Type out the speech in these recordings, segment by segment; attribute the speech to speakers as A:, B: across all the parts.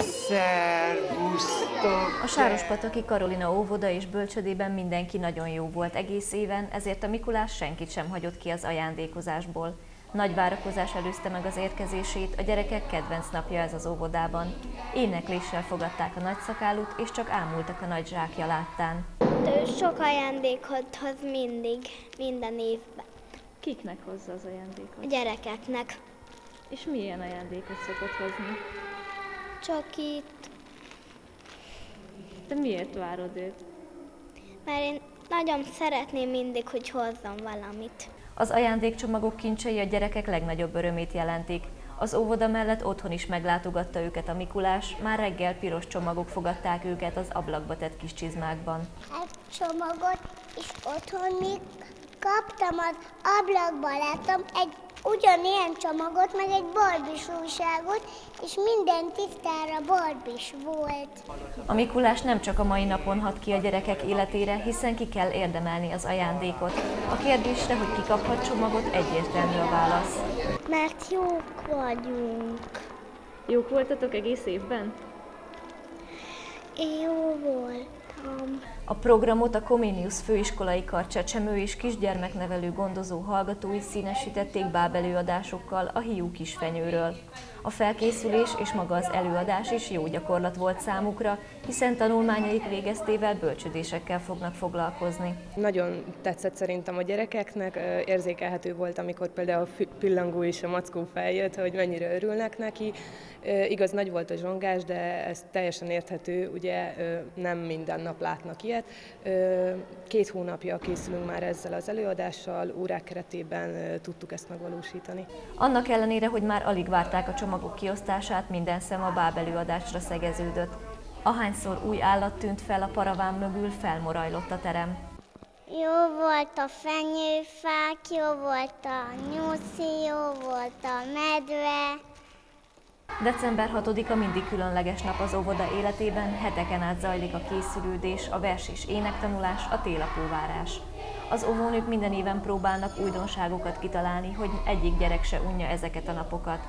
A: Szervusztok!
B: A Sárospataki Karolina óvoda és bölcsödében mindenki nagyon jó volt egész éven, ezért a Mikulás senkit sem hagyott ki az ajándékozásból. Nagy várakozás előzte meg az érkezését, a gyerekek kedvenc napja ez az óvodában. Énekléssel fogadták a nagyszakállut, és csak ámultak a nagy zsákja láttán.
C: Sok ajándékot hoz mindig, minden évben.
B: Kiknek hozza az ajándékot?
C: A gyerekeknek.
B: És milyen ajándékot szokott hozni?
C: Csak itt,
B: Te miért várod őt?
C: mert én nagyon szeretném mindig, hogy hozzon valamit.
B: Az ajándékcsomagok kincsei a gyerekek legnagyobb örömét jelentik. Az óvoda mellett otthon is meglátogatta őket a Mikulás, már reggel piros csomagok fogadták őket az ablakba tett kis csizmákban.
D: egy csomagot, és otthon még kaptam az ablakba láttam egy ugyanilyen csomagot, meg egy barbis újságot, és minden tisztára barbis volt.
B: A Mikulás nem csak a mai napon hat ki a gyerekek életére, hiszen ki kell érdemelni az ajándékot. A kérdésre, hogy ki kaphat csomagot, egyértelmű a válasz.
C: Mert jók vagyunk.
B: Jók voltatok egész évben?
C: Jó voltam.
B: A programot a Comenius főiskolai kar csecsemő és kisgyermeknevelő gondozó hallgatói színesítették bábelőadásokkal a hiú kisfenyőről. A felkészülés és maga az előadás is jó gyakorlat volt számukra, hiszen tanulmányaik végeztével bölcsödésekkel fognak foglalkozni.
E: Nagyon tetszett szerintem a gyerekeknek, érzékelhető volt, amikor például a pillangó és a mackó feljött, hogy mennyire örülnek neki. Igaz, nagy volt a zsongás, de ez teljesen érthető, ugye nem minden nap látnak ilyet. Két hónapja készülünk már ezzel az előadással, órák keretében tudtuk ezt megvalósítani.
B: Annak ellenére, hogy már alig várták a csomagok kiosztását, minden szem a bábelőadásra szegeződött. Ahányszor új állat tűnt fel a paraván mögül, felmorajlott a terem.
D: Jó volt a fenyőfák, jó volt a nyuszi, jó volt a medve.
B: December 6-a mindig különleges nap az óvoda életében, heteken át zajlik a készülődés, a vers és énektanulás, a télapóvárás. Az óvónők minden éven próbálnak újdonságokat kitalálni, hogy egyik gyerek se unja ezeket a napokat.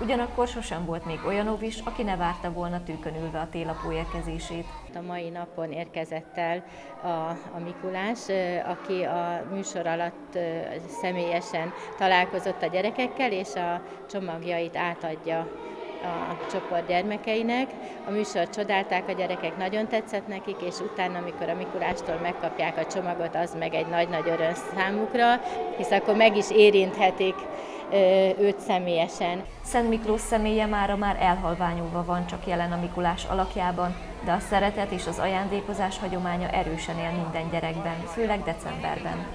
B: Ugyanakkor sosem volt még olyan óvis, aki ne várta volna tűkön ülve a télapó érkezését.
F: A mai napon érkezett el a, a Mikulás, aki a műsor alatt személyesen találkozott a gyerekekkel, és a csomagjait átadja a csoport gyermekeinek. A műsort csodálták, a gyerekek nagyon tetszett nekik, és utána, amikor a Mikulástól megkapják a csomagot, az meg egy nagy-nagy öröm számukra, hisz akkor meg is érinthetik őt személyesen.
B: Szent Miklós személye mára már elhalványulva van csak jelen a Mikulás alakjában, de a szeretet és az ajándékozás hagyománya erősen él minden gyerekben, főleg decemberben.